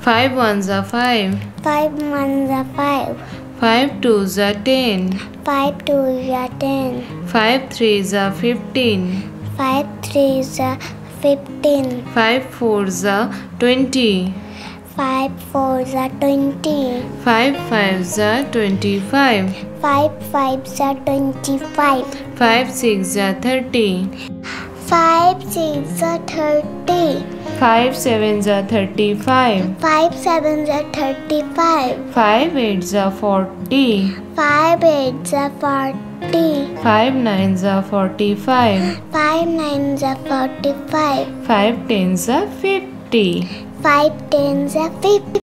Five ones are five. Five ones are five. Five twos are ten. Five twos are ten. Five threes are fifteen. Five threes are fifteen. Five fours are twenty. Five fours are twenty. Five fives are twenty-five. Five fives are twenty-five. Five six are thirty. Five six are thirty. Five sevens are thirty-five. Five sevens are thirty-five. Five eights are forty. Five eights are forty. Five nines are forty-five. Five nines are forty-five. Five tens are fifty. Five tens are fifty.